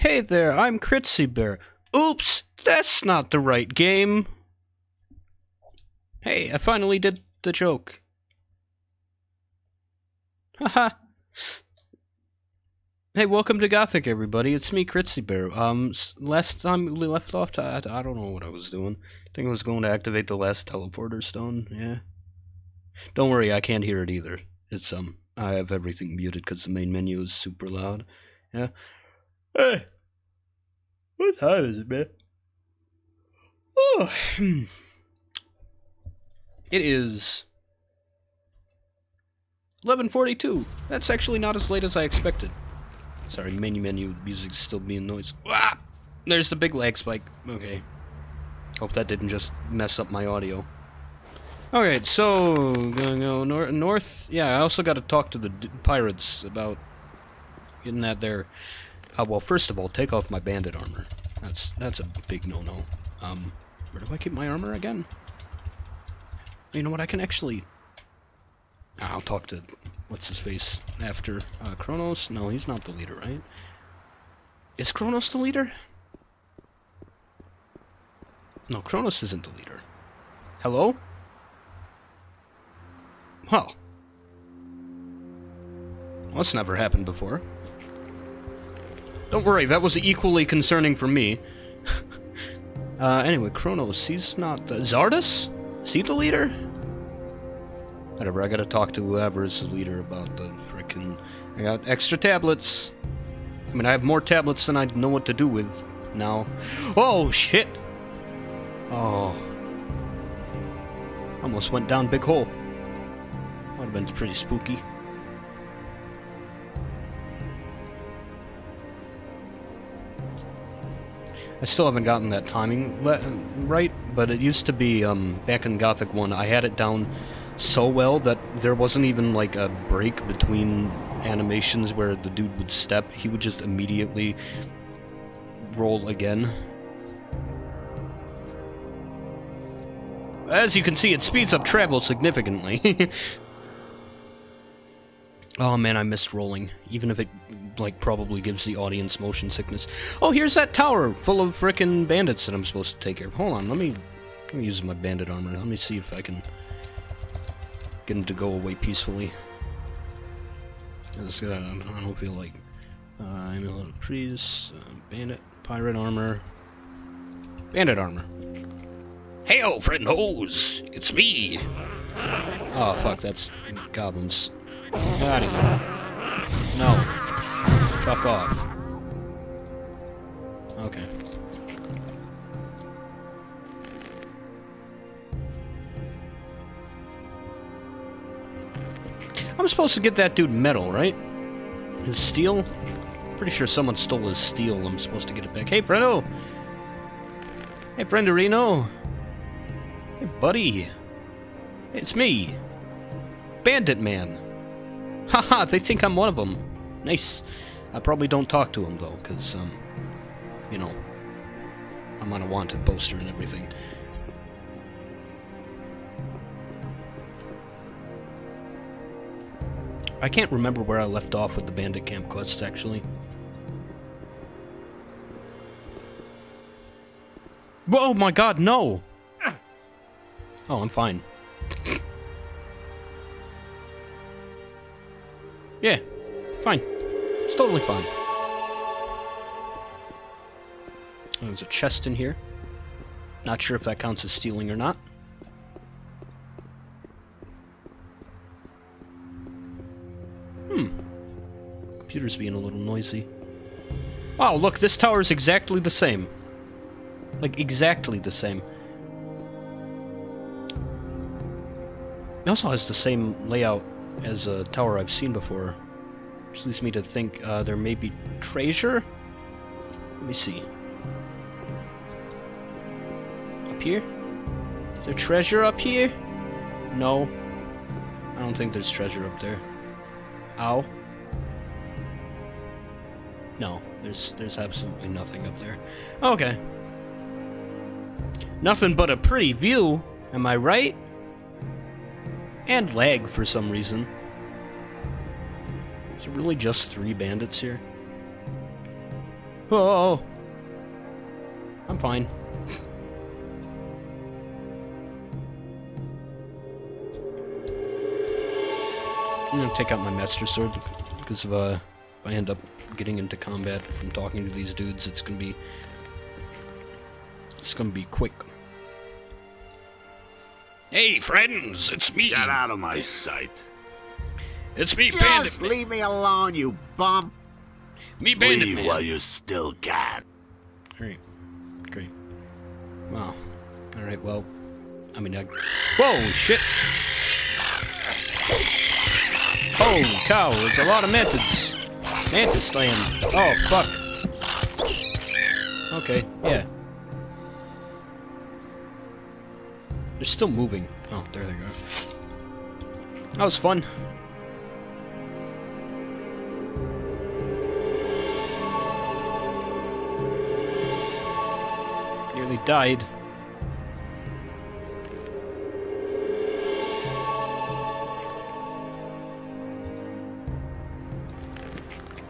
Hey there, I'm Critsy Bear. Oops, that's not the right game. Hey, I finally did the joke. Haha. hey, welcome to Gothic, everybody. It's me, Critsy Bear. Um, last time we left off, I, I don't know what I was doing. I think I was going to activate the last teleporter stone. Yeah. Don't worry, I can't hear it either. It's um, I have everything muted because the main menu is super loud. Yeah. Hey, what time is it, man? Oh, hmm. it is 11:42. That's actually not as late as I expected. Sorry, menu menu music's still being noise. Ah! There's the big lag spike. Okay. Hope that didn't just mess up my audio. Alright, so gonna go nor north. Yeah, I also got to talk to the pirates about getting that there. Uh, well, first of all, take off my bandit armor. That's that's a big no-no. Um, where do I keep my armor again? You know what? I can actually. I'll talk to what's his face after uh, Cronos. No, he's not the leader, right? Is Cronos the leader? No, Cronos isn't the leader. Hello? Well. That's never happened before. Don't worry, that was equally concerning for me. uh, anyway, Cronos, he's not... The... Xardas? Is he the leader? Whatever, I gotta talk to whoever is the leader about the frickin'... I got extra tablets. I mean, I have more tablets than I know what to do with now. Oh, shit! Oh. Almost went down big hole. Would have been pretty spooky. I still haven't gotten that timing right, but it used to be, um, back in Gothic 1, I had it down so well that there wasn't even, like, a break between animations where the dude would step. He would just immediately roll again. As you can see, it speeds up travel significantly. oh man, I missed rolling. Even if it, like, probably gives the audience motion sickness. Oh, here's that tower full of frickin' bandits that I'm supposed to take care of. Hold on, let me, let me use my bandit armor. Let me see if I can get him to go away peacefully. Uh, I don't feel like... Uh, amulet of trees, uh, bandit, pirate armor, bandit armor. Hey, old friend Hose, it's me. Oh, fuck, that's goblins. Get out of here. No. Fuck off. Okay. I'm supposed to get that dude metal, right? His steel? Pretty sure someone stole his steel. I'm supposed to get it back. Hey, friendo! Hey, frienderino! Hey, buddy. It's me. Bandit Man. Haha, they think I'm one of them. Nice. I probably don't talk to them, though, because, um, you know, I'm on a wanted poster and everything. I can't remember where I left off with the bandit camp quests, actually. Oh my god, no! Oh, I'm fine. Yeah, fine. It's totally fine. There's a chest in here. Not sure if that counts as stealing or not. Hmm. Computer's being a little noisy. Wow, look, this tower is exactly the same. Like, exactly the same. It also has the same layout as a tower I've seen before. Which leads me to think uh, there may be treasure? Let me see. Up here? Is there treasure up here? No. I don't think there's treasure up there. Ow. No, there's there's absolutely nothing up there. Okay. Nothing but a pretty view, am I right? And lag for some reason. Is it really just three bandits here? Oh, I'm fine. I'm gonna take out my master sword because of uh, if I end up getting into combat from talking to these dudes, it's gonna be it's gonna be quick. Hey, friends, it's me. Get out of my sight. It's me, Just Bandit. leave me alone, you bum. Me, Bandit Leave Man. while you still can. Great. Great. Wow. Alright, well. I mean, I. Whoa, shit! Holy cow, there's a lot of mantids. Mantis land. Oh, fuck. Okay, yeah. They're still moving. Oh, there they go. That was fun. Nearly died.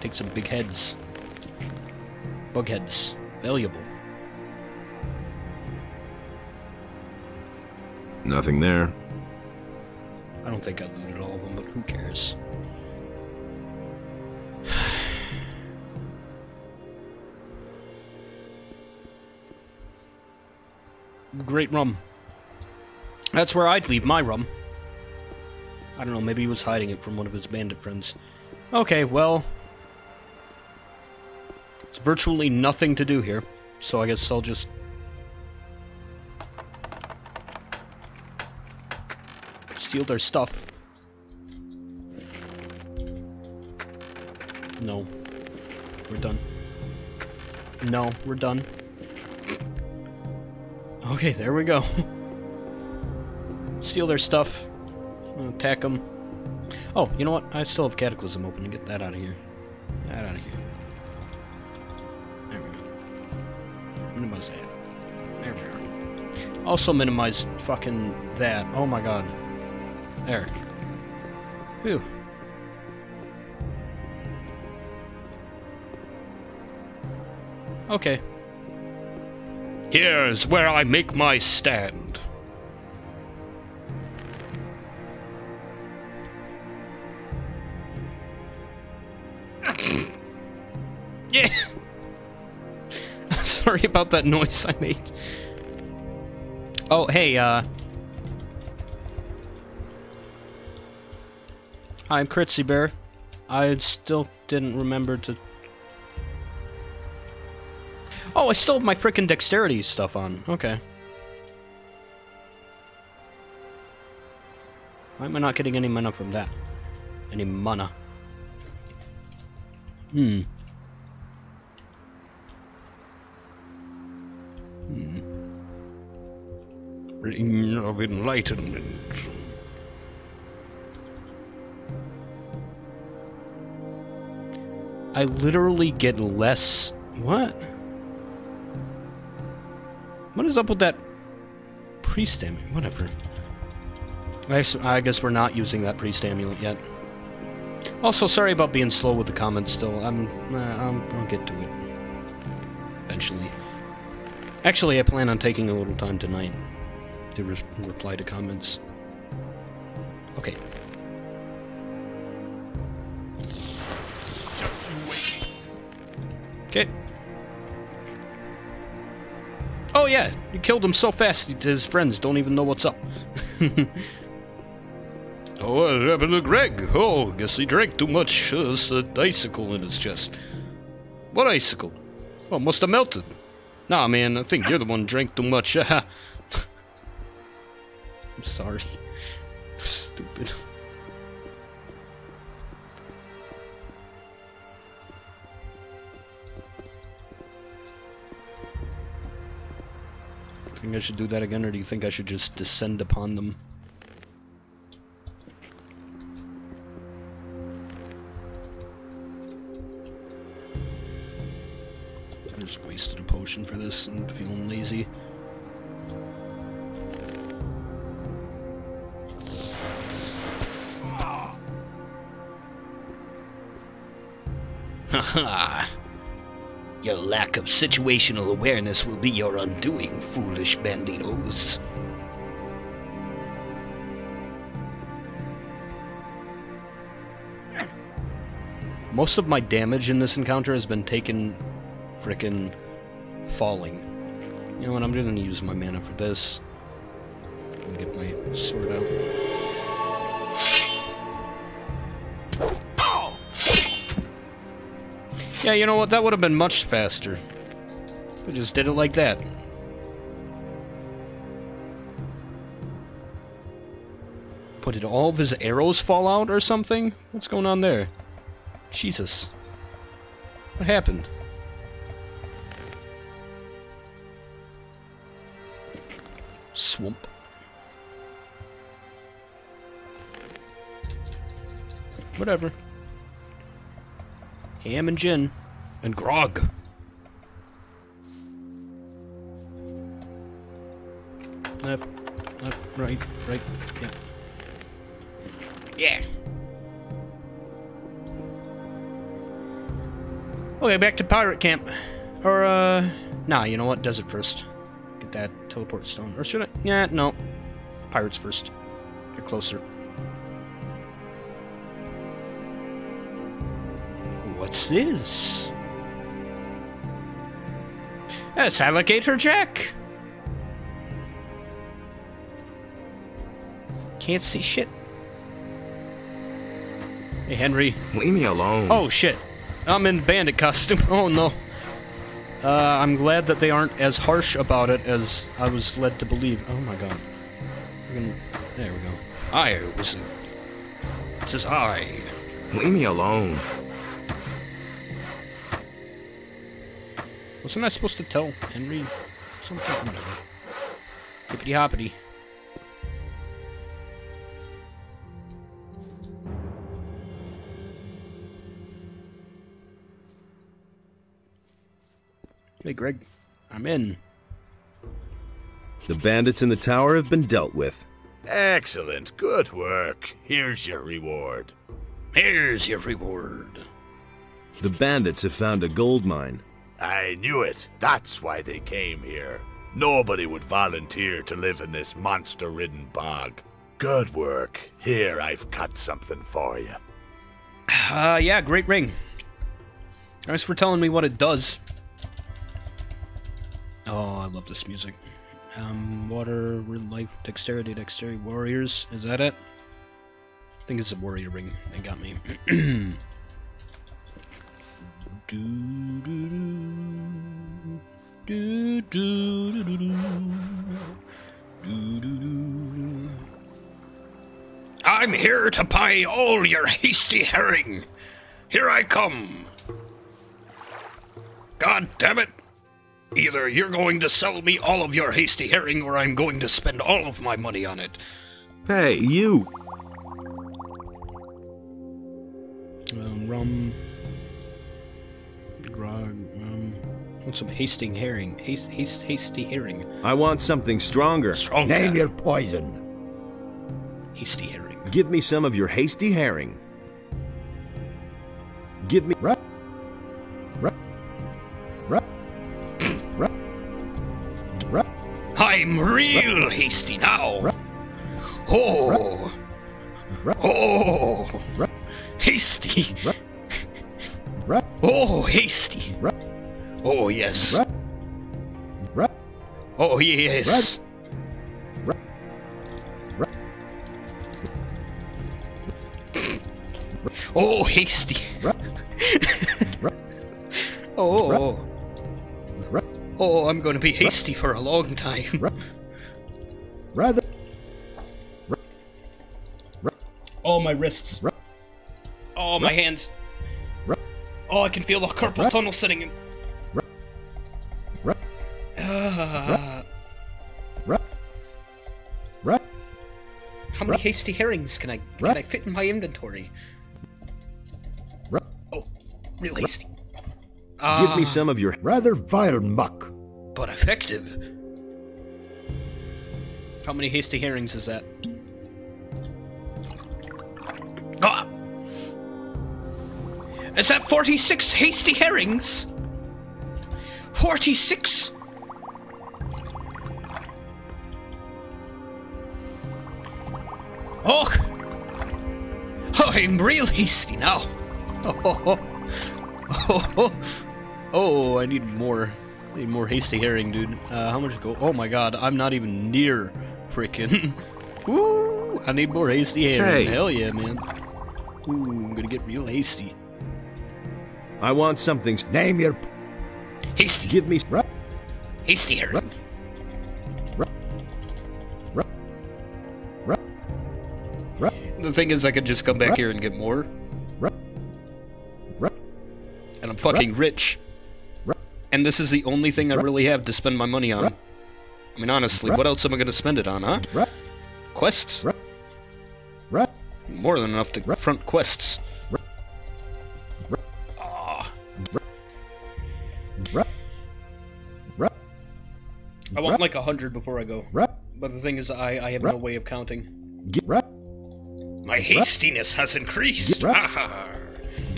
Take some big heads. Bug heads. Valuable. Nothing there. I don't think I looted all of them, but who cares? Great rum. That's where I'd leave my rum. I don't know, maybe he was hiding it from one of his bandit friends. Okay, well. There's virtually nothing to do here, so I guess I'll just. Steal their stuff. No. We're done. No, we're done. Okay, there we go. Steal their stuff. Attack them. Oh, you know what? I still have Cataclysm open get that out of here. That out of here. There we go. Minimize that. There we are. Also minimize fucking that. Oh my god. There. Phew. Okay. Here's where I make my stand. yeah. Sorry about that noise I made. Oh, hey, uh. I'm Critsy Bear. I still didn't remember to. Oh, I still have my frickin' dexterity stuff on. Okay. Why am I not getting any mana from that? Any mana? Hmm. Hmm. Ring of enlightenment. I literally get less. What? What is up with that priest amulet? Whatever. I I guess we're not using that priest amulet yet. Also, sorry about being slow with the comments. Still, I'm. Uh, I'm I'll get to it eventually. Actually, I plan on taking a little time tonight to re reply to comments. Okay. Okay. Oh yeah, he killed him so fast his friends don't even know what's up. oh, what happened to Greg? Oh, guess he drank too much. Uh, there's an icicle in his chest. What icicle? Oh, must have melted. Nah, man, I think you're the one drank too much. I'm sorry. Stupid. Think I should do that again, or do you think I should just descend upon them? I just wasted a potion for this and feeling lazy. Haha! Your lack of situational awareness will be your undoing, foolish banditos. Most of my damage in this encounter has been taken frickin' falling. You know what, I'm gonna use my mana for this. Get my sword out. Yeah, you know what, that would have been much faster. We just did it like that. But did all of his arrows fall out or something? What's going on there? Jesus. What happened? Swamp. Whatever. Ham and gin. And grog. Left, left, right, right, yeah. Yeah. Okay, back to pirate camp. Or, uh, nah, you know what? Desert first. Get that teleport stone. Or should I? Yeah, no. Pirates first. Get closer. This? That's Alligator Jack! Can't see shit. Hey, Henry. Leave me alone. Oh shit. I'm in bandit costume. Oh no. Uh, I'm glad that they aren't as harsh about it as I was led to believe. Oh my god. There we go. I was. Says I. Leave me alone. Wasn't I supposed to tell Henry something? Whatever. Hippity hoppity. Hey, Greg. I'm in. The bandits in the tower have been dealt with. Excellent. Good work. Here's your reward. Here's your reward. The bandits have found a gold mine. I knew it. That's why they came here. Nobody would volunteer to live in this monster ridden bog. Good work. Here, I've got something for you. Uh, yeah, great ring. Thanks for telling me what it does. Oh, I love this music. Um, water, real life, dexterity, dexterity, warriors. Is that it? I think it's a warrior ring. They got me. do, do, do, do, do, do, do, do, do, do. I'm here to buy all your hasty herring. Here I come. God damn it. Either you're going to sell me all of your hasty herring or I'm going to spend all of my money on it. Hey, you! Um, rum. Want some hasting herring. Haste, haste, hasty herring. I want something stronger. Stronger. Name your poison. Hasty herring. Give me some of your hasty herring. Give me. Right. Right. Right. Right. Right. I'm real hasty now. Right. Oh. Right. Oh. Right. Hasty. Right. Right. Oh, hasty. Right. Oh, yes. Right. Right. Oh, yes. Right. Right. Oh, hasty. Right. Right. Oh. Oh, I'm going to be hasty for a long time. Rather. Oh, my wrists. Oh, my hands. Oh, I can feel the carpal tunnel setting in. Many hasty herrings can I can I fit in my inventory? Oh, real hasty. Give me Ah, some of your. Rather vile muck. but effective. How many hasty herrings is that? Ah! Is that 46 hasty herrings? 46! I'm real hasty now. Oh, oh, oh, oh, oh, I need more. I need more hasty herring, dude. Uh, how much go? Oh my god, I'm not even near freaking. Woo! I need more hasty herring. Hey. Hell yeah, man. Ooh, I'm gonna get real hasty. I want something. Name your. Hasty. Give me. hasty herring. The thing is, I could just come back here and get more, ra- ra- and I'm fucking rich. And this is the only thing I really have to spend my money on. I mean, honestly, what else am I gonna spend it on, huh? Quests? ra- ra- More than enough to front quests. Right. Right. Ah, ra- ra- I want like a hundred before I go. But the thing is, I, I have no way of counting. Gi- ra- My hastiness has increased. Ah,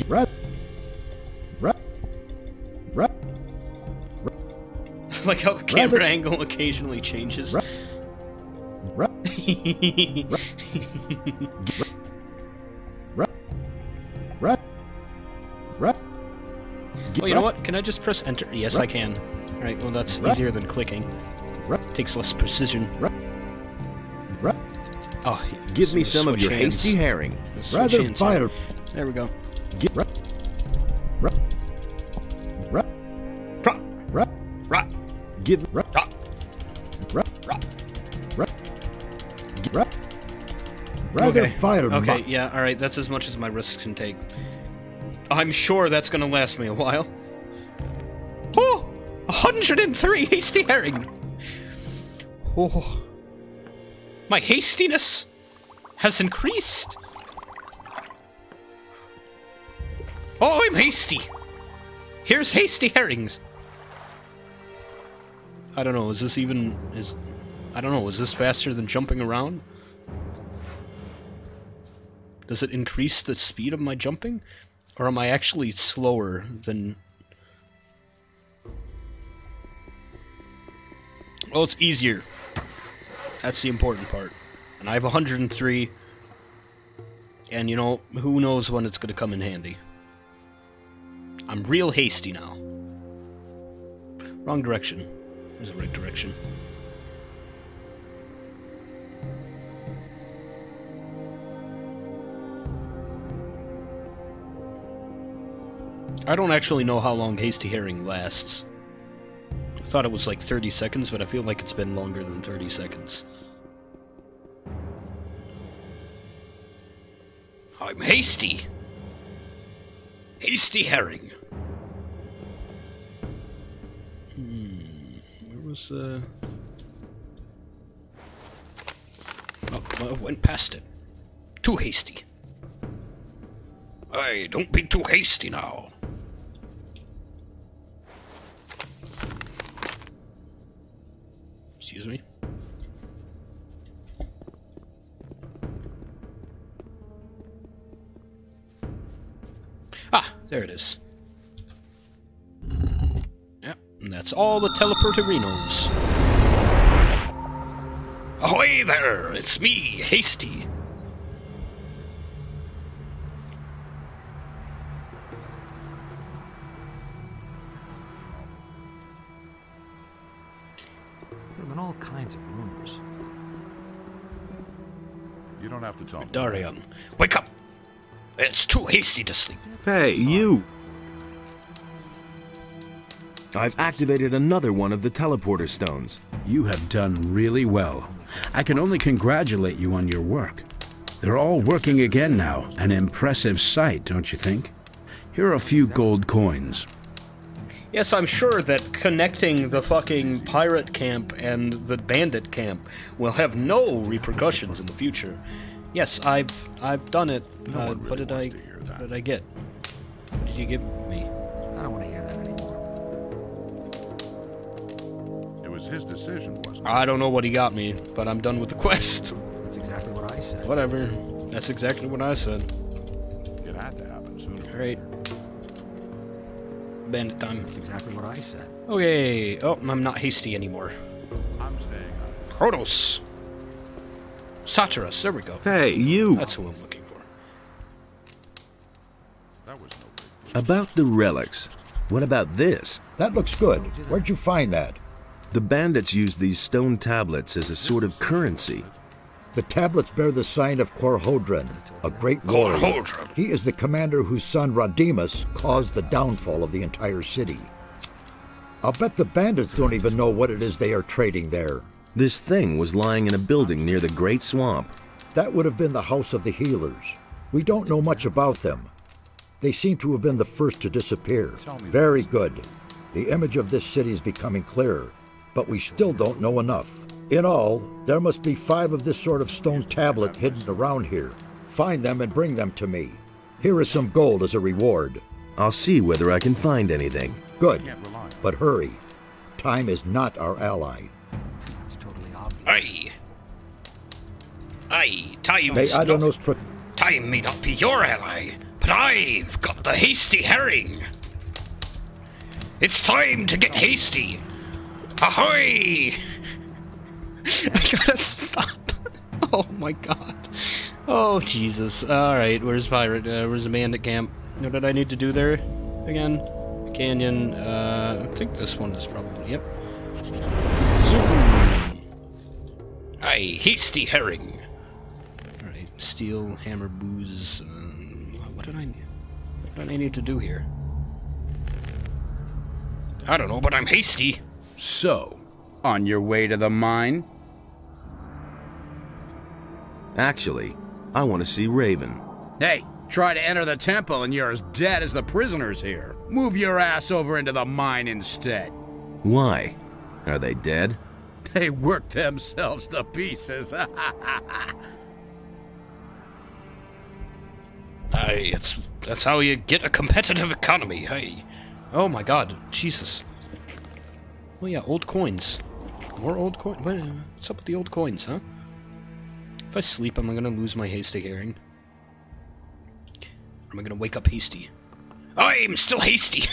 like how the camera Rather- angle occasionally changes. Oh, you know what? Can I just press enter? Yes, I can. Right. Well, that's easier than clicking. Takes less precision. Oh, Give me some of your hands. hasty herring. Rather hands. fire. There we go. gi- ra- ra- ra- ra- Give. ra- ra- ra- ra- Rather Okay. fire. Okay, yeah, alright, that's as much as my risks can take. I'm sure that's gonna last me a while. Oh! 103 hasty herring! Oh. My hastiness has increased. Oh, I'm hasty. Here's hasty herrings. I don't know, is this even is I don't know, is this faster than jumping around? Does it increase the speed of my jumping? Or am I actually slower than. Oh, it's easier. That's the important part. And I have 103. And you know, who knows when it's gonna come in handy. I'm real hasty now. Wrong direction. There's the right direction. I don't actually know how long Hasty Herring lasts. I thought it was like 30 seconds, but I feel like it's been longer than 30 seconds. I'm hasty. Hasty Herring. Hmm. Where was, uh. Oh, I went past it. Too hasty. Hey, don't be too hasty now. Excuse me. There it is. Yep, and that's all the teleporterinos. Ahoy there! It's me, Hasty. There have been all kinds of rumors. You don't have to talk. me. Darian, wake up! It's too hasty to sleep. Hey, you! I've activated another one of the teleporter stones. You have done really well. I can only congratulate you on your work. They're all working again now. An impressive sight, don't you think? Here are a few gold coins. Yes, I'm sure that connecting the fucking pirate camp and the bandit camp will have no repercussions in the future. Yes, I've I've done it. No uh, really what did I wants to hear that. what did I get? What did you give me? I don't want to hear that anymore. It was his decision, wasn't it? I don't know what he got me, but I'm done with the quest. That's exactly what I said. Whatever. That's exactly what I said. It had to happen sooner. All right. bandit time. That's exactly what I said. Okay. Oh, I'm not hasty anymore. I'm staying out. Cronos. Saturas. There we go. Hey, you! That's who I'm looking for. That was no. About the relics. What about this? That looks good. Where'd you find that? The bandits used these stone tablets as a sort of currency. The tablets bear the sign of Quarhodron, a great warrior. Quarhodron. He is the commander whose son Rademes caused the downfall of the entire city. I'll bet the bandits don't even know what it is they are trading there. This thing was lying in a building near the Great Swamp. That would have been the House of the Healers. We don't know much about them. They seem to have been the first to disappear. Very good. The image of this city is becoming clearer, but we still don't know enough. In all, there must be five of this sort of stone tablet hidden around here. Find them and bring them to me. Here is some gold as a reward. I'll see whether I can find anything. Good, Can't rely on it. but hurry. Time is not our ally. Aye. Time. May is not- Adanos pro- Time may not be your ally, but I've got the hasty herring. It's time to get hasty. Ahoy! I gotta stop. Oh my god. Oh Jesus. Alright, where's pirate? Uh, where's the bandit camp? What did I need to do there? Again? Canyon. Uh, I think this one is probably. Yep. Zoom. Aye, hasty herring. Alright, steel, hammer, booze. Um, what did I what did I need to do here? I don't know, but I'm hasty. So, on your way to the mine? Actually, I want to see Raven. Hey, try to enter the temple and you're as dead as the prisoners here. Move your ass over into the mine instead. Why? Are they dead? They worked themselves to pieces. Aye, it's that's how you get a competitive economy. Hey, oh my God, Jesus. Oh yeah, old coins. More old coins. What's up with the old coins, huh? If I sleep, am I gonna lose my hasty hearing? Or am I gonna wake up hasty? I'm still hasty.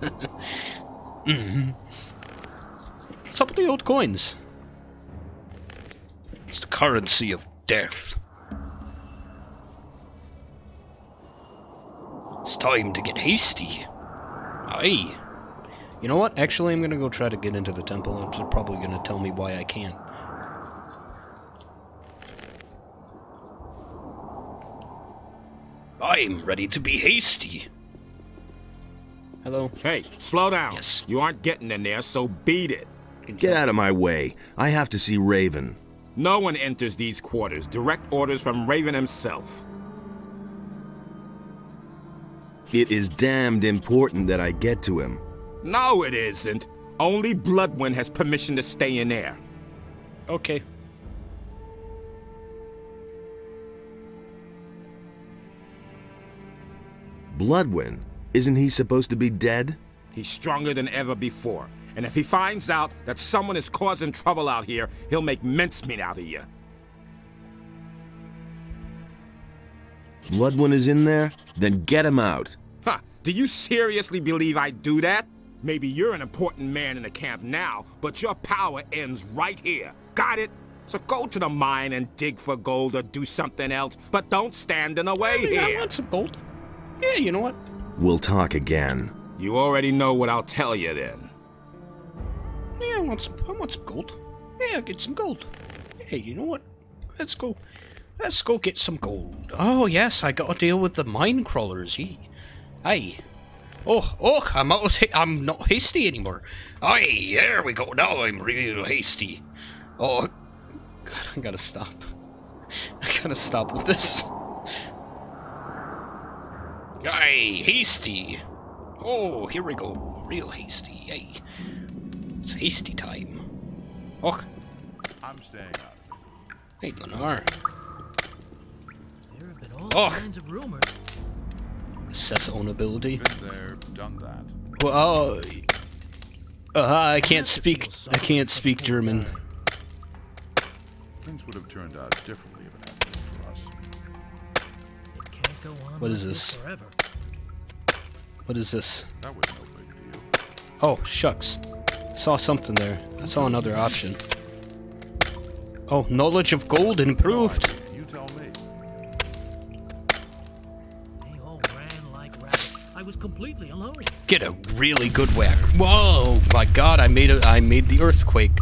Mhm. What's up with the old coins? It's the currency of death. It's time to get hasty. Aye. You know what? Actually, I'm gonna go try to get into the temple. It's probably gonna tell me why I can't. I'm ready to be hasty. Hello? Hey, slow down. Yes. You aren't getting in there, so beat it. Get out of my way. I have to see Raven. No one enters these quarters. Direct orders from Raven himself. It is damned important that I get to him. No, it isn't. Only Bloodwind has permission to stay in there. Okay. Bloodwind? Isn't he supposed to be dead? He's stronger than ever before. And if he finds out that someone is causing trouble out here, he'll make mincemeat out of you. Bloodwind is in there? Then get him out. Huh, do you seriously believe I'd do that? Maybe you're an important man in the camp now, but your power ends right here. Got it? So go to the mine and dig for gold or do something else, but don't stand in the way Yeah, I here. want some gold. Yeah, you know what? We'll talk again. You already know what I'll tell you then. Yeah, I want some. I want some gold. Yeah, I'll get some gold. Hey, you know what? Let's go. Let's go get some gold. Oh yes, I got to deal with the mine crawlers. Ye. Aye. Oh, oh, I'm not. I'm not hasty anymore. Aye, there we go. Now I'm real hasty. Oh, God, I gotta stop. I gotta stop with this. Aye, hasty. Oh, here we go. Real hasty. Aye. It's hasty time. Oh, I'm staying up. hey, Lennar. Oh. kinds of rumors. Seth's own ability. Been there, done that. Well, oh, uh, I can't speak. I can't speak German. Things would have turned out differently if it hadn't been for us. It can't go on What like is this? forever. What is this? That was no big deal. Oh, shucks. Saw something there. I saw another option. Oh, knowledge of gold improved. Completely alone. Get a really good whack. Whoa, my god, I made a, I made the earthquake.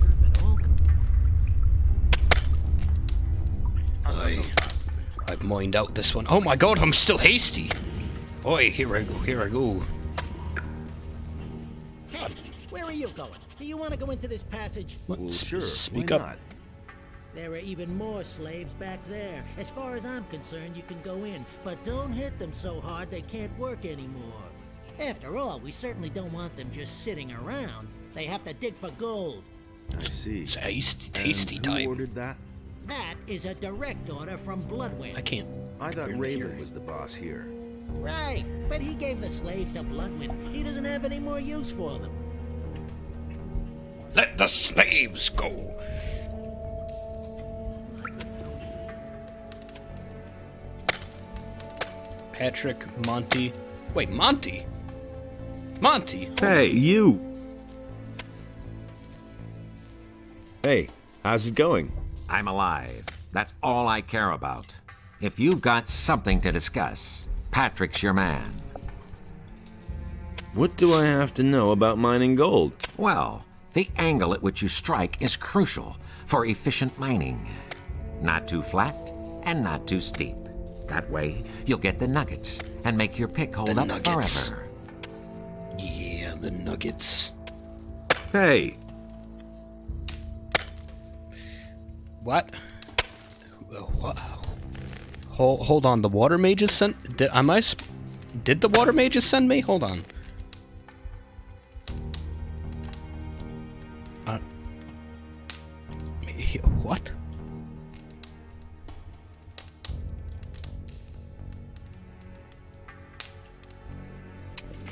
There have been all I, I've mined out this one. Oh my god, I'm still hasty. Oi, here I go, here I go. Hey, where are you going? Do you want to go into this passage? What? Well, sure. Speak why up. not? There are even more slaves back there. As far as I'm concerned, you can go in, but don't hit them so hard they can't work anymore. After all, we certainly don't want them just sitting around. They have to dig for gold. I see. It's hasty, And tasty who time. ordered that? That is a direct order from Bloodwind. I can't. I thought Raven was the boss here. Right, but he gave the slaves to Bloodwind. He doesn't have any more use for them. Let the slaves go. Patrick, Monty. Wait, Monty? Monty? Hey, you! Hey, how's it going? I'm alive. That's all I care about. If you've got something to discuss, Patrick's your man. What do I have to know about mining gold? Well, the angle at which you strike is crucial for efficient mining. Not too flat and not too steep. That way, you'll get the nuggets and make your pick hold The up nuggets. forever. Yeah, the nuggets. Hey, What? Uh, what? Hold, hold on. The water mages sent. Did, am I? Did the water mages send me? Hold on.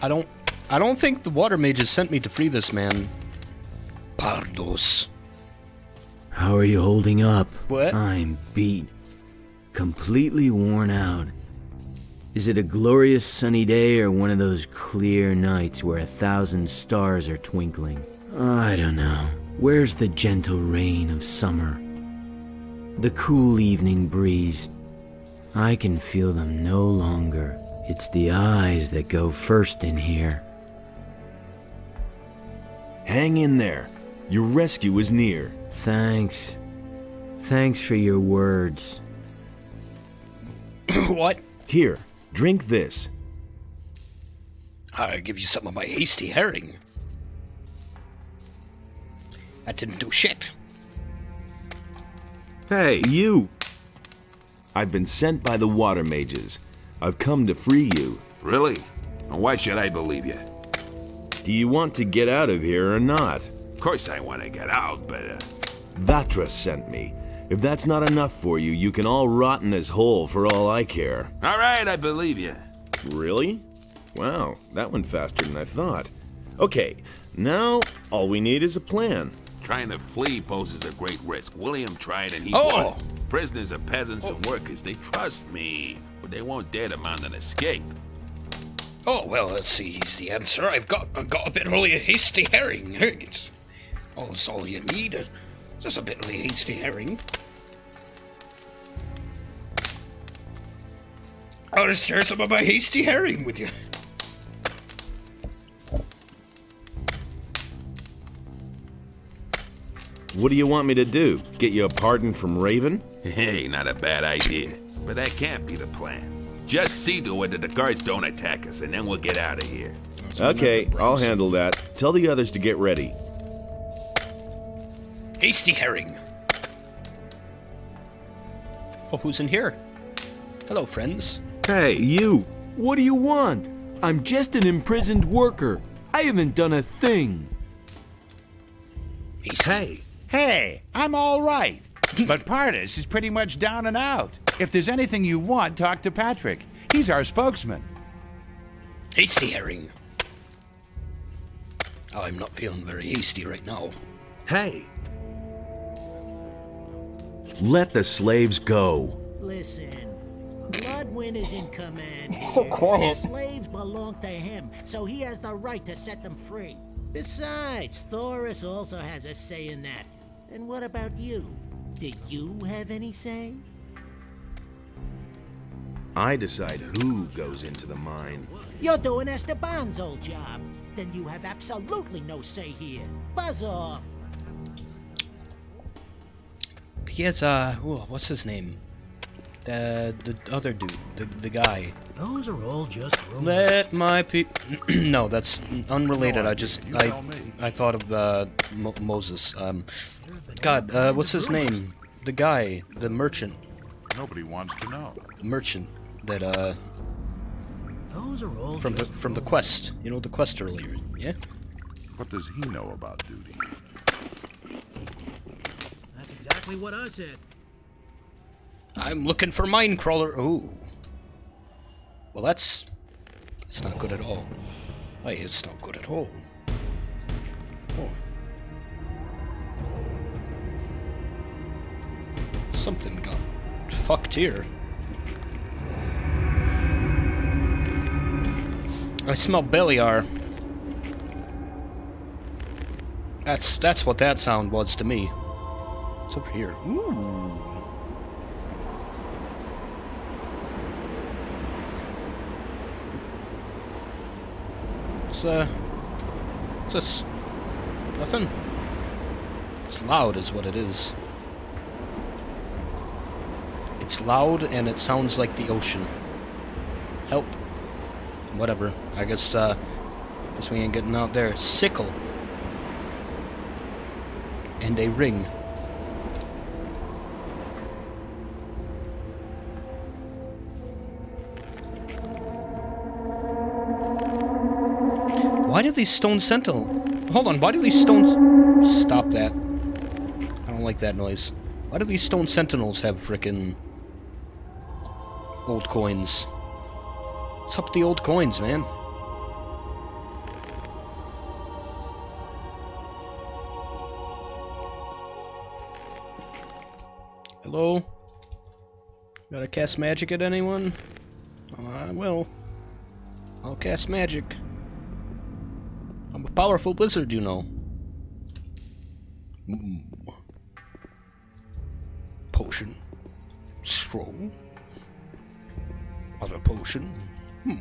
I don't. I don't think the water mages sent me to free this man. Pardos. How are you holding up? What? I'm beat. Completely worn out. Is it a glorious sunny day or one of those clear nights where a thousand stars are twinkling? I don't know. Where's the gentle rain of summer? The cool evening breeze. I can feel them no longer. It's the eyes that go first in here. hang in there. Your rescue is near. Thanks. Thanks for your words. what? Here, drink this. I'll give you some of my hasty herring. That didn't do shit. Hey, you! I've been sent by the water mages. I've come to free you. Really? Why should I believe you? Do you want to get out of here or not? Of course I want to get out, but uh, Vatra sent me. If that's not enough for you, you can all rot in this hole for all I care. all right, I believe you. Really? Wow, that went faster than I thought. Okay, now all we need is a plan. Trying to flee poses a great risk. William tried and he Oh. won. Prisoners are peasants and workers. They trust me, but they won't dare to mount an escape. Oh well, that's the easy answer. I've got I've got a bit of a hasty herring. It's, oh, that's all you need. Uh, just a bit of a hasty herring. I'll just share some of my hasty herring with you. What do you want me to do? Get you a pardon from Raven? Hey, not a bad idea. But that can't be the plan. Just see to it that the guards don't attack us, and then we'll get out of here. Okay, I'll handle that. Tell the others to get ready. Hasty herring. Oh, who's in here? Hello, friends. Hey, you! What do you want? I'm just an imprisoned worker. I haven't done a thing. Hasty. Hey, hey, I'm all right. But Pardos is pretty much down and out. If there's anything you want, talk to Patrick. He's our spokesman. Hasty herring. Oh, I'm not feeling very hasty right now. Hey! Let the slaves go. Listen, Bloodwind is in command. He's so quiet. The slaves belong to him, so he has the right to set them free. Besides, Thorus also has a say in that. And what about you? Do you have any say? I decide who goes into the mine. You're doing Esteban's old job. Then you have absolutely no say here. Buzz off. He has uh, oh, what's his name? The the other dude, the the guy. Those are all just rumors. Let my pe. no, that's unrelated. No, I just you I. I thought of uh Mo- Moses. Um, God, uh, what's his name? The guy, the merchant, Nobody wants to know. the merchant that uh Those are all from the just from the quest. You know the quest earlier. Yeah. What does he know about duty? That's exactly what I said. I'm looking for mine crawler. Ooh. Well, that's that's not good at all. Hey, it's not good at all. Oh. Something got fucked here. I smell Beliar. That's that's what that sound was to me. It's over here. Ooh. It's, uh... What's this? Nothing? It's loud is what it is. It's loud and it sounds like the ocean. Help. Whatever. I guess, uh... Guess we ain't getting out there. Sickle. And a ring. Why do these stone sentinel? Hold on, why do these stones... Stop that. I don't like that noise. Why do these stone sentinels have frickin' old coins? What's up with the old coins, man? Hello? Gotta cast magic at anyone? I will. I'll cast magic. I'm a powerful wizard, you know. Potion. Scroll. Other potion. Hmm.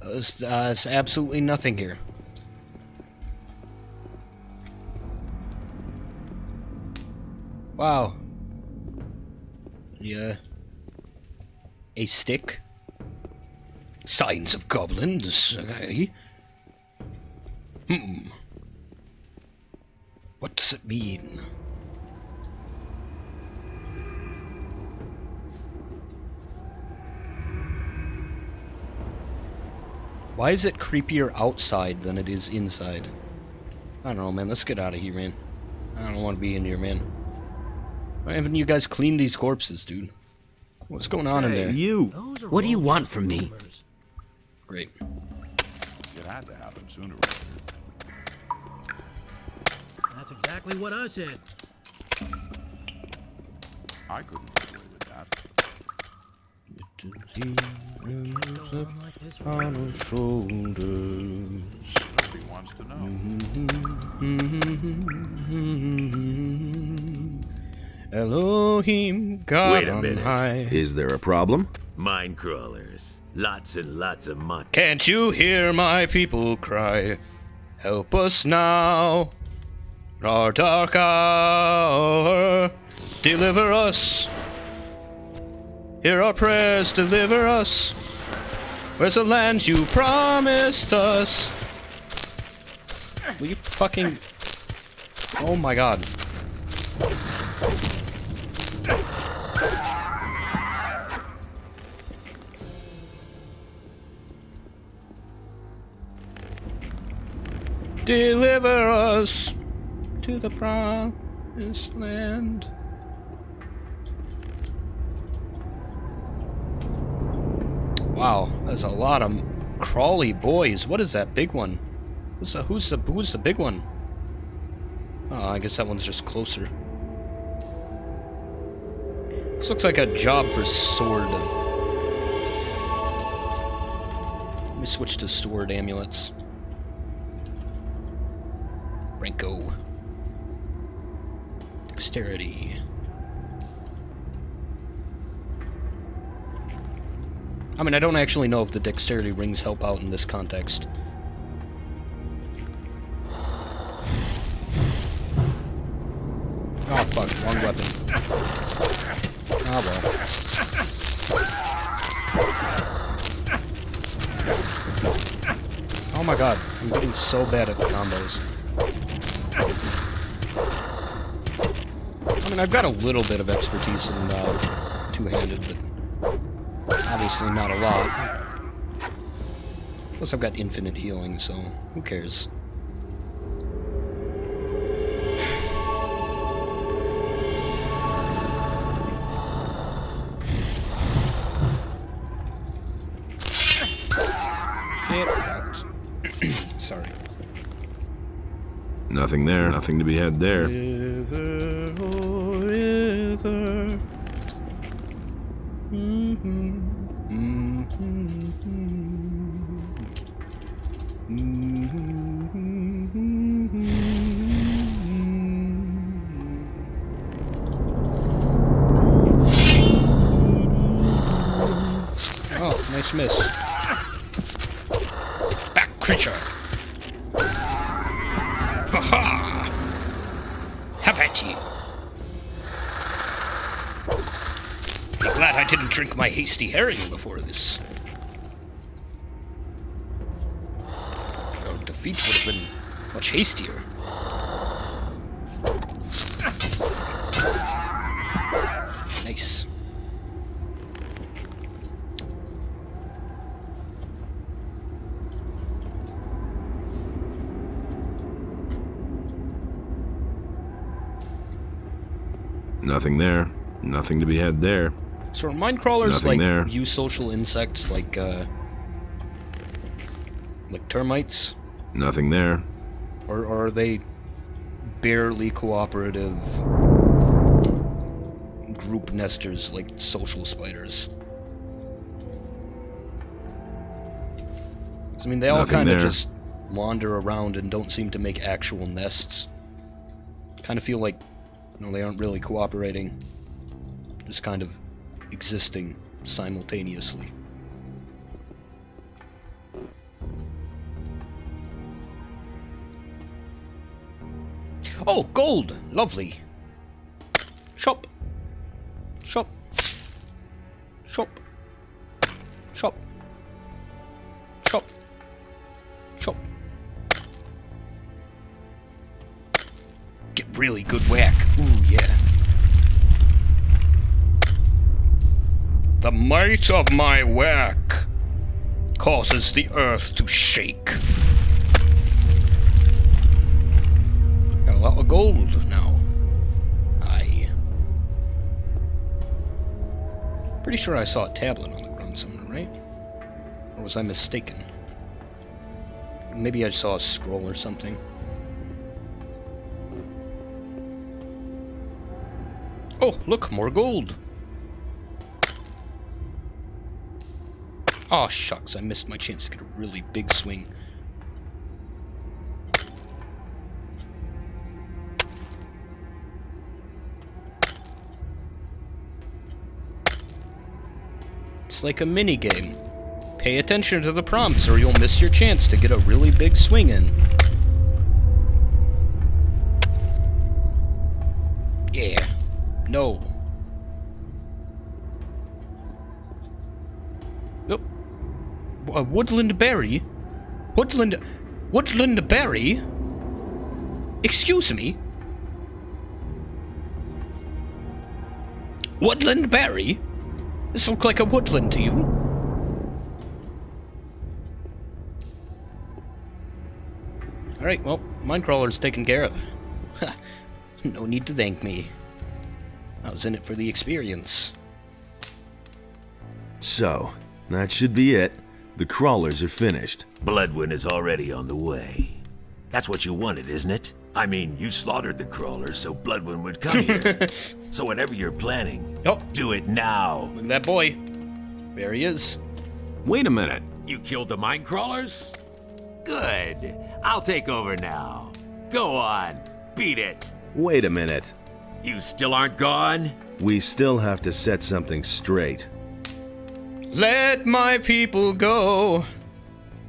There's, uh, there's absolutely nothing here. Wow. Yeah. A stick? Signs of goblins, eh? Hmm. What does it mean? Why is it creepier outside than it is inside? I don't know, man. Let's get out of here, man. I don't want to be in here, man. Why haven't you guys cleaned these corpses, dude? What's going on in there? you. What do you want from me? Great. It had to happen sooner or later. That's exactly what I said. I couldn't get away with that. On like On our shoulders. Nobody wants to know. Elohim, God Wait a on minute. high. Is there a problem? Mine crawlers. Lots and lots of money. Can't you hear my people cry? Help us now. Our dark hour. Deliver us. Hear our prayers, deliver us. Where's the land you promised us? Will you fucking. Oh my god. Deliver us to the promised land. Wow, there's a lot of crawly boys. What is that big one? Who's the who's the who's the big one? Oh, I guess that one's just closer. This looks like a job for sword. Let me switch to sword amulets. Franco. Dexterity. I mean, I don't actually know if the dexterity rings help out in this context. Oh fuck, wrong weapon. Oh well. Oh my god, I'm getting so bad at the combos. I mean, I've got a little bit of expertise in uh, two-handed, but obviously not a lot. Plus I've got infinite healing, so who cares? Sorry. Nothing there. Nothing to be had there. River, glad I didn't drink my hasty herring before this. Your defeat would have been much hastier. Nice. Nothing there. Nothing to be had there. So are mine crawlers Nothing like there. you social insects like uh like termites? Nothing there. Or, or are they barely cooperative group nesters like social spiders? I mean, they all kind of just wander around and don't seem to make actual nests. Kind of feel like, you know, they aren't really cooperating. Just kind of existing simultaneously. Oh, gold! Lovely. Shop. Shop. Shop. Shop. Shop. Shop. Get really good whack. Ooh, yeah. The might of my work causes the earth to shake. Got a lot of gold now. Aye. Pretty sure I saw a tablet on the ground somewhere, right? Or was I mistaken? Maybe I saw a scroll or something. Oh, look, more gold. Oh, shucks, I missed my chance to get a really big swing. It's like a mini game. Pay attention to the prompts or you'll miss your chance to get a really big swing in. Yeah. No. Nope. A woodland berry? Woodland... Woodland berry? Excuse me? Woodland berry? This look like a woodland to you? Alright, well, Minecrawler's taken care of. no need to thank me. I was in it for the experience. So, that should be it. The crawlers are finished. Bloodwyn is already on the way. That's what you wanted, isn't it? I mean, you slaughtered the crawlers so Bloodwyn would come here. so whatever you're planning, oh. do it now. Look at that boy. There he is. Wait a minute. You killed the mine crawlers? Good. I'll take over now. Go on. Beat it. Wait a minute. You still aren't gone? We still have to set something straight. Let my people go.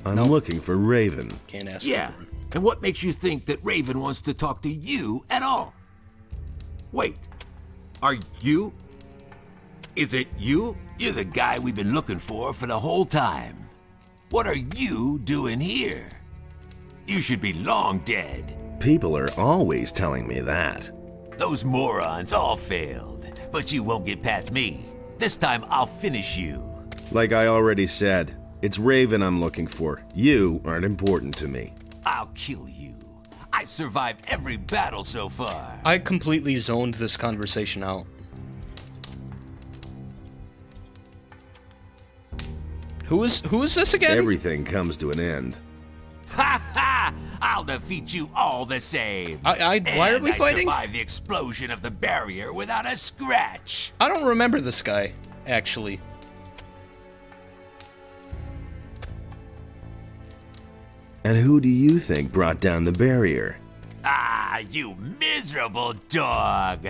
I'm nope. looking for Raven. Can't ask. Yeah. And what makes you think that Raven wants to talk to you at all? Wait. Are you? Is it you? You're the guy we've been looking for for the whole time. What are you doing here? You should be long dead. People are always telling me that. Those morons all failed, but you won't get past me. This time I'll finish you. Like I already said, it's Raven I'm looking for. You aren't important to me. I'll kill you. I've survived every battle so far. I completely zoned this conversation out. Who is who is this again? Everything comes to an end. Ha ha! I'll defeat you all the same. I, I why are we I fighting? survived the explosion of the barrier without a scratch. I don't remember this guy, actually. And who do you think brought down the barrier? Ah, you miserable dog.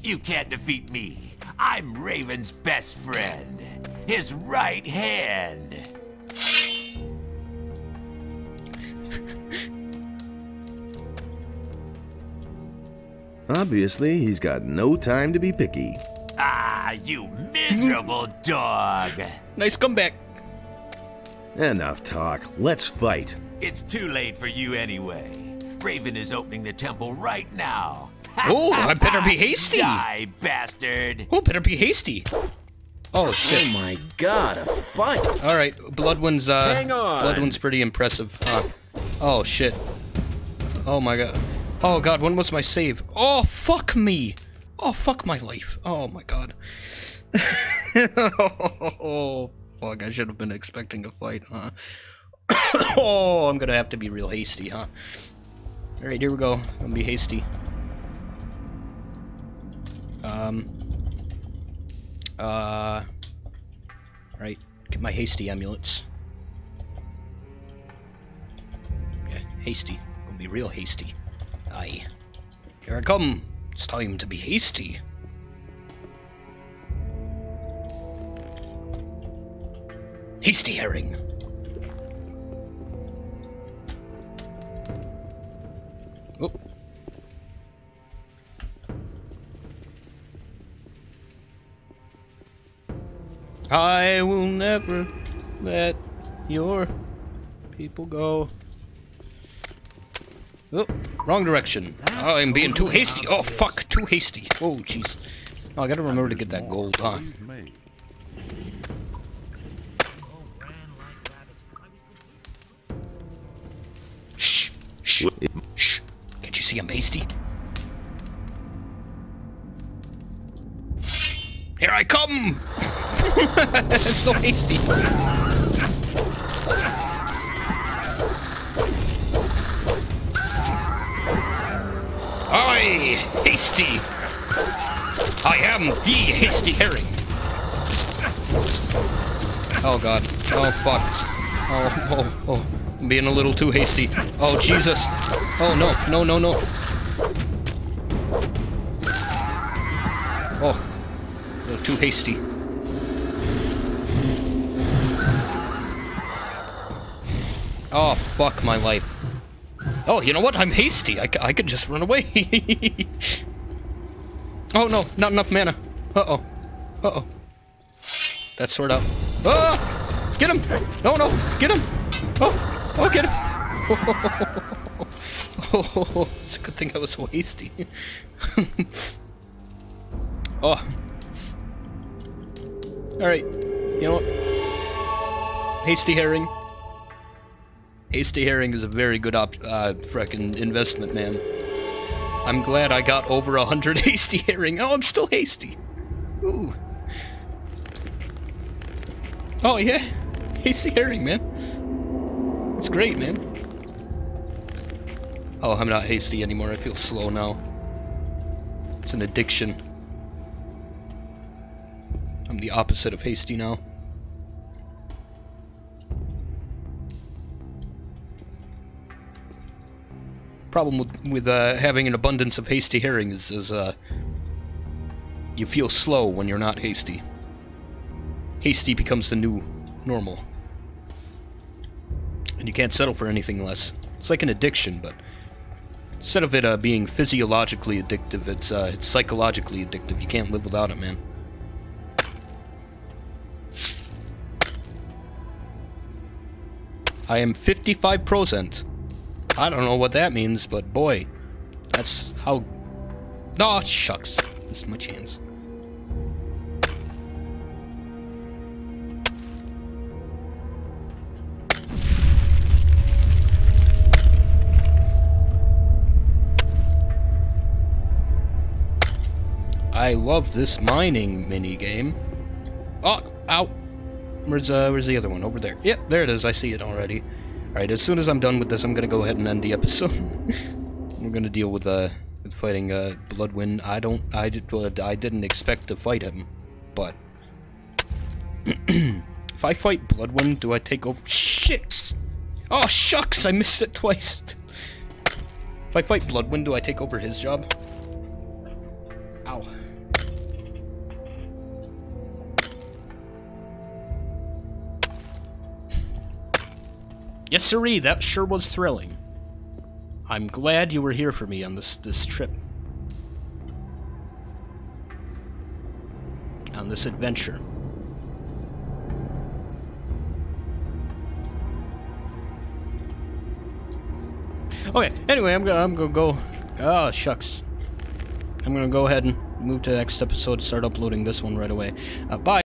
You can't defeat me. I'm Raven's best friend. His right hand. Obviously, he's got no time to be picky. Ah, you miserable dog. Nice comeback. Enough talk. Let's fight. It's too late for you anyway. Raven is opening the temple right now. oh, I better be hasty. Die, bastard. Oh, better be hasty. Oh shit! Oh my god, a fight! All right, Bloodwyn's uh, Hang on. Bloodwyn's pretty impressive. Uh, oh shit! Oh my god! Oh god, when was my save? Oh fuck me! Oh fuck my life! Oh my god! oh fuck! I should have been expecting a fight, huh? oh, I'm gonna have to be real hasty, huh? All right, here we go. I'm gonna be hasty. Um. Uh, right, get my hasty amulets. Yeah, hasty. Gonna be real hasty. Aye. Here I come. It's time to be hasty. Hasty herring. I will never let your people go. Oh, wrong direction. Oh, I'm being too hasty. Oh, fuck, too hasty. Oh, jeez. Oh, I gotta remember to get that gold, huh? Shh, shh, shh. Can't you see I'm hasty? Here I come! So hasty. I, Hasty. I am the Hasty Herring. Oh god. Oh fuck. Oh, oh, oh. I'm being a little too hasty. Oh Jesus. Oh no, no, no, no. Oh. A little too hasty. Oh, fuck my life. Oh, you know what? I'm hasty. I, I could just run away. oh, no. Not enough mana. Uh-oh. Uh-oh. That's sort out. Oh! Get him! No, no. Get him! Oh! Oh, get him! Oh, it's a good thing I was so hasty. oh. Alright. You know what? Hasty herring. Hasty Herring is a very good op uh, frickin' investment, man. I'm glad I got over a hundred Hasty Herring. Oh, I'm still hasty. Ooh. Oh, yeah. Hasty Herring, man. It's great, man. Oh, I'm not hasty anymore. I feel slow now. It's an addiction. I'm the opposite of hasty now. Problem with, with uh, having an abundance of hasty herrings is uh, you feel slow when you're not hasty. Hasty becomes the new normal. And you can't settle for anything less. It's like an addiction, but instead of it uh, being physiologically addictive, it's uh, it's psychologically addictive. You can't live without it, man. I am 55%. I don't know what that means, but boy, that's how... Oh, shucks. This is my chance. I love this mining mini game. Oh, ow. Where's uh where's the other one? Over there. Yep, there it is. I see it already. Alright, as soon as I'm done with this, I'm gonna go ahead and end the episode. We're gonna deal with uh with fighting uh Bloodwyn. I don't I did well, I didn't expect to fight him, but if I fight Bloodwyn, do I take over shit? Oh shucks, I missed it twice. if I fight Bloodwyn, do I take over his job? Yes, siree, that sure was thrilling. I'm glad you were here for me on this this trip. On this adventure. Okay, anyway, I'm gonna I'm gonna go Oh shucks. I'm gonna go ahead and move to the next episode, start uploading this one right away. Uh, bye.